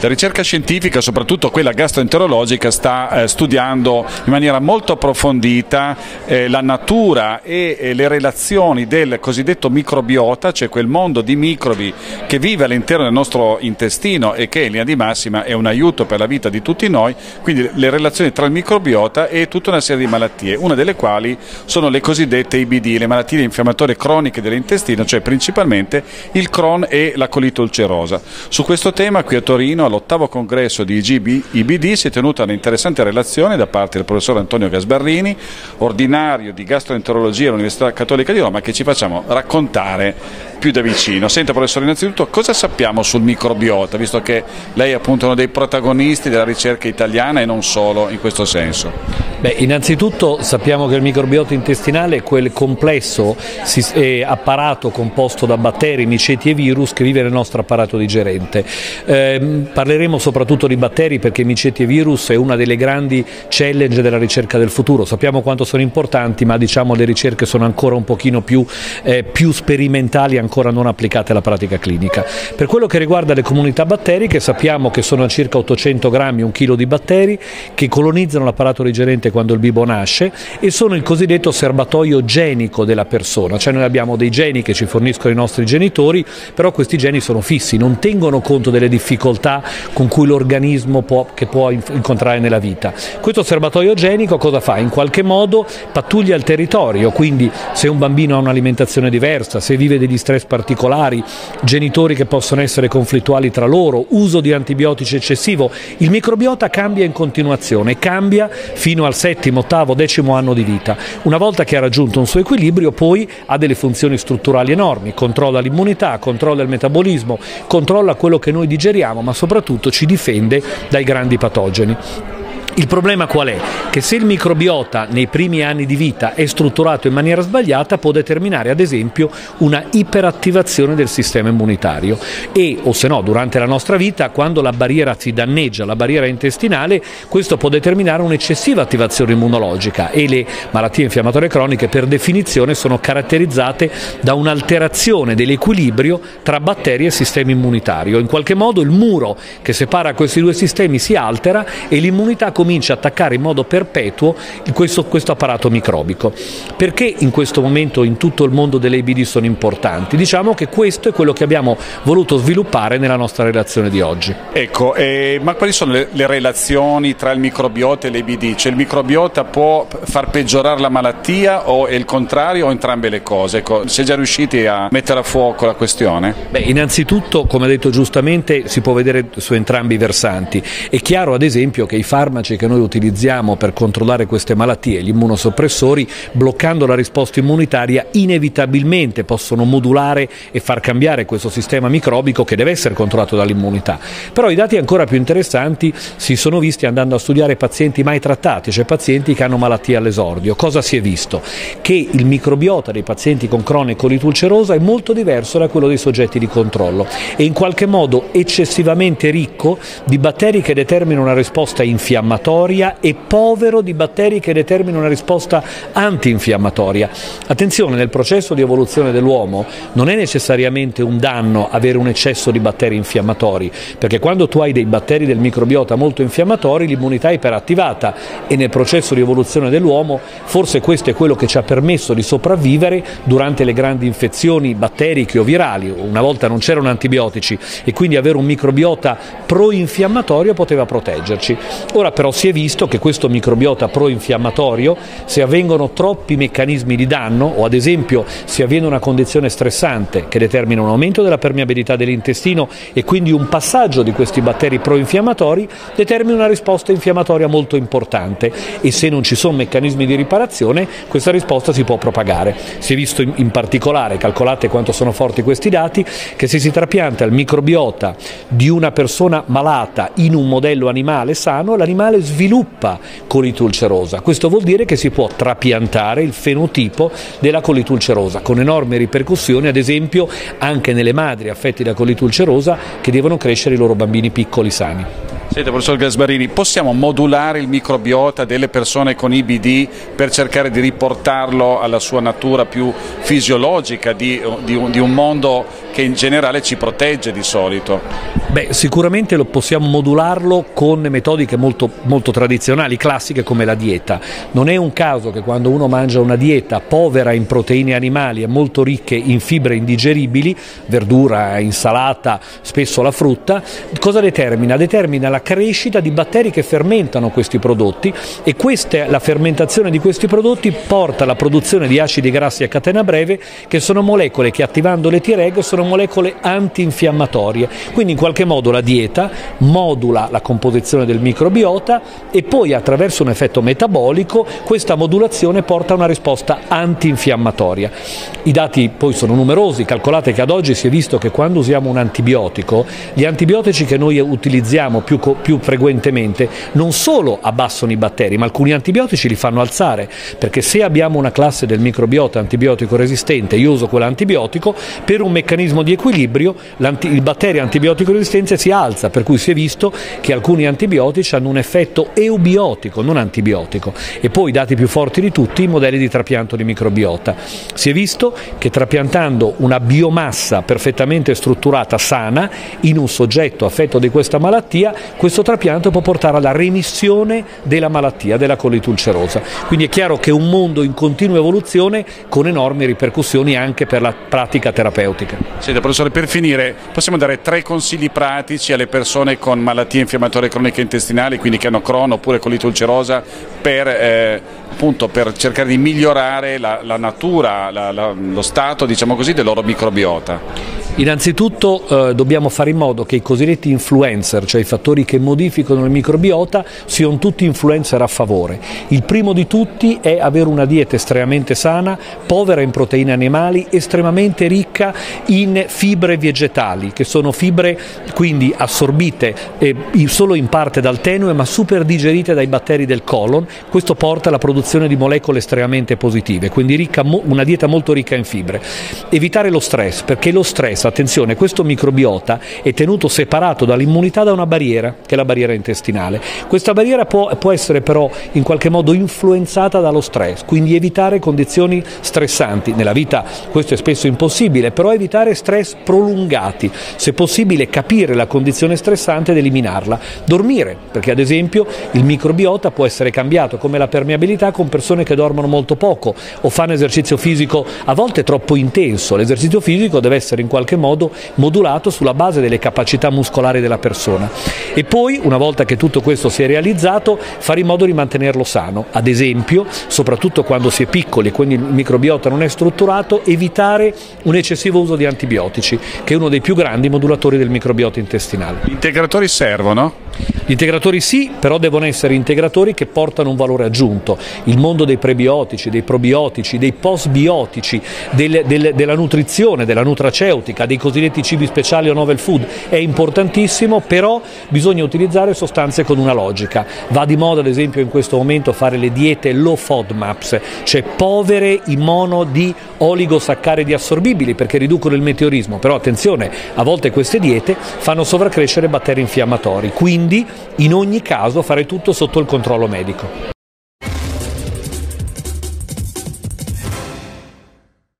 La ricerca scientifica, soprattutto quella gastroenterologica, sta eh, studiando in maniera molto approfondita eh, la natura e eh, le relazioni del cosiddetto microbiota, cioè quel mondo di microbi che vive all'interno del nostro intestino e che in linea di massima è un aiuto per la vita di tutti noi, quindi le relazioni tra il microbiota e tutta una serie di malattie, una delle quali sono le cosiddette IBD, le malattie infiammatorie croniche dell'intestino, cioè principalmente il Crohn e la colite ulcerosa. Su questo tema qui a Torino all'ottavo congresso di IGB, IBD si è tenuta un'interessante relazione da parte del professor Antonio Gasbarrini, ordinario di gastroenterologia all'Università Cattolica di Roma, che ci facciamo raccontare più da vicino. Senta professore, innanzitutto cosa sappiamo sul microbiota, visto che lei è appunto uno dei protagonisti della ricerca italiana e non solo in questo senso? Beh, innanzitutto sappiamo che il microbiota intestinale è quel complesso eh, apparato composto da batteri, miceti e virus che vive nel nostro apparato digerente. Eh, parleremo soprattutto di batteri perché miceti e virus è una delle grandi challenge della ricerca del futuro. Sappiamo quanto sono importanti, ma diciamo le ricerche sono ancora un pochino più, eh, più sperimentali, ancora non applicate alla pratica clinica. Per quello che riguarda le comunità batteriche sappiamo che sono a circa 800 grammi, un chilo di batteri che colonizzano l'apparato digerente presente quando il bimbo nasce e sono il cosiddetto serbatoio genico della persona, cioè noi abbiamo dei geni che ci forniscono i nostri genitori, però questi geni sono fissi, non tengono conto delle difficoltà con cui l'organismo può, può incontrare nella vita. Questo serbatoio genico cosa fa? In qualche modo pattuglia il territorio, quindi se un bambino ha un'alimentazione diversa, se vive degli stress particolari, genitori che possono essere conflittuali tra loro, uso di antibiotici eccessivo, il microbiota cambia in continuazione, cambia fino al settimo, ottavo, decimo anno di vita. Una volta che ha raggiunto un suo equilibrio poi ha delle funzioni strutturali enormi, controlla l'immunità, controlla il metabolismo, controlla quello che noi digeriamo, ma soprattutto ci difende dai grandi patogeni. Il problema qual è? Che se il microbiota nei primi anni di vita è strutturato in maniera sbagliata può determinare ad esempio una iperattivazione del sistema immunitario e o se no durante la nostra vita quando la barriera si danneggia, la barriera intestinale, questo può determinare un'eccessiva attivazione immunologica e le malattie infiammatorie croniche per definizione sono caratterizzate da un'alterazione dell'equilibrio tra batteri e sistema immunitario. In qualche modo il muro che separa questi due sistemi si altera e l'immunità comincia comincia a attaccare in modo perpetuo questo, questo apparato microbico. Perché in questo momento in tutto il mondo delle IBD sono importanti? Diciamo che questo è quello che abbiamo voluto sviluppare nella nostra relazione di oggi. Ecco, eh, ma quali sono le, le, relazioni tra il microbiota e l'IBD? Cioè il microbiota può far peggiorare la malattia o è il contrario o entrambe le cose? Ecco, si è già riusciti a mettere a fuoco la questione? Beh, innanzitutto, come ha detto giustamente, si può vedere su entrambi i versanti. È chiaro ad esempio che i farmaci che noi utilizziamo per controllare queste malattie, gli immunosoppressori, bloccando la risposta immunitaria, inevitabilmente possono modulare e far cambiare questo sistema microbico che deve essere controllato dall'immunità. Però i dati ancora più interessanti si sono visti andando a studiare pazienti mai trattati, cioè pazienti che hanno malattie all'esordio. Cosa si è visto? Che il microbiota dei pazienti con Crohn e colite ulcerosa è molto diverso da quello dei soggetti di controllo e in qualche modo eccessivamente ricco di batteri che determinano una risposta infiammatoria infiammatoria e povero di batteri che determinano una risposta antinfiammatoria. Attenzione, nel processo di evoluzione dell'uomo non è necessariamente un danno avere un eccesso di batteri infiammatori, perché quando tu hai dei batteri del microbiota molto infiammatori l'immunità è iperattivata e nel processo di evoluzione dell'uomo forse questo è quello che ci ha permesso di sopravvivere durante le grandi infezioni batteriche o virali. Una volta non c'erano antibiotici e quindi avere un microbiota pro-infiammatorio poteva proteggerci. Ora però si è visto che questo microbiota pro-infiammatorio, se avvengono troppi meccanismi di danno o ad esempio se avviene una condizione stressante che determina un aumento della permeabilità dell'intestino e quindi un passaggio di questi batteri pro-infiammatori, determina una risposta infiammatoria molto importante e se non ci sono meccanismi di riparazione questa risposta si può propagare. Si è visto in particolare, calcolate quanto sono forti questi dati, che se si trapianta il microbiota di una persona malata in un modello animale sano, l'animale sviluppa colite ulcerosa. Questo vuol dire che si può trapiantare il fenotipo della colite ulcerosa, con enormi ripercussioni, ad esempio anche nelle madri affette da colite ulcerosa che devono crescere i loro bambini piccoli sani. Senta, professor Gasbarini, possiamo modulare il microbiota delle persone con IBD per cercare di riportarlo alla sua natura più fisiologica di, di, un, di un mondo che in generale ci protegge di solito? Beh, sicuramente lo possiamo modularlo con metodiche molto, molto tradizionali, classiche come la dieta. Non è un caso che quando uno mangia una dieta povera in proteine animali e molto ricche in fibre indigeribili, verdura, insalata, spesso la frutta, cosa determina? Determina la crescita di batteri che fermentano questi prodotti e questa, la fermentazione di questi prodotti porta alla produzione di acidi grassi a catena breve che sono molecole che attivando le T-reg sono molecole antinfiammatorie. Quindi in qualche modo la dieta modula la composizione del microbiota e poi attraverso un effetto metabolico questa modulazione porta a una risposta antinfiammatoria. I dati poi sono numerosi, calcolate che ad oggi si è visto che quando usiamo un antibiotico, gli antibiotici che noi utilizziamo più, più frequentemente non solo abbassano i batteri, ma alcuni antibiotici li fanno alzare, perché se abbiamo una classe del microbiota antibiotico resistente, io uso quell'antibiotico, per un meccanismo meccanismo di equilibrio il batterio antibiotico resistente si alza, per cui si è visto che alcuni antibiotici hanno un effetto eubiotico, non antibiotico. E poi, dati più forti di tutti, i modelli di trapianto di microbiota. Si è visto che trapiantando una biomassa perfettamente strutturata, sana, in un soggetto affetto di questa malattia, questo trapianto può portare alla remissione della malattia, della colite ulcerosa. Quindi è chiaro che è un mondo in continua evoluzione con enormi ripercussioni anche per la pratica terapeutica. Senta professore, per finire possiamo dare tre consigli pratici alle persone con malattie infiammatorie croniche intestinali, quindi che hanno crono oppure colite ulcerosa, per, eh, appunto, per cercare di migliorare la, la natura, la, la, lo stato diciamo così, del loro microbiota? Innanzitutto eh, dobbiamo fare in modo che i cosiddetti influencer, cioè i fattori che modificano il microbiota, siano tutti influencer a favore. Il primo di tutti è avere una dieta estremamente sana, povera in proteine animali, estremamente ricca in fibre vegetali, che sono fibre quindi assorbite eh, solo in parte dal tenue ma super digerite dai batteri del colon. Questo porta alla produzione di molecole estremamente positive, quindi ricca, una dieta molto ricca in fibre. Evitare lo stress, perché lo stress attenzione, questo microbiota è tenuto separato dall'immunità da una barriera, che è la barriera intestinale. Questa barriera può, può essere però in qualche modo influenzata dallo stress, quindi evitare condizioni stressanti. Nella vita questo è spesso impossibile, però evitare stress prolungati, se possibile capire la condizione stressante ed eliminarla. Dormire, perché ad esempio il microbiota può essere cambiato come la permeabilità con persone che dormono molto poco o fanno esercizio fisico a volte troppo intenso. L'esercizio fisico deve essere in qualche modo modulato sulla base delle capacità muscolari della persona. E poi, una volta che tutto questo si è realizzato, fare in modo di mantenerlo sano. Ad esempio, soprattutto quando si è piccoli e quindi il microbiota non è strutturato, evitare un eccessivo uso di antibiotici, che è uno dei più grandi modulatori del microbiota intestinale. Gli integratori servono? Gli integratori sì, però devono essere integratori che portano un valore aggiunto. Il mondo dei prebiotici, dei probiotici, dei postbiotici, del, del, della nutrizione, della nutraceutica, dei cosiddetti cibi speciali o novel food è importantissimo, però bisogna utilizzare sostanze con una logica. Va di moda ad esempio in questo momento fare le diete low FODMAPs, cioè povere in mono di oligosaccaridi assorbibili perché riducono il meteorismo, però attenzione, a volte queste diete fanno sovraccrescere batteri infiammatori, quindi in ogni caso fare tutto sotto il controllo medico.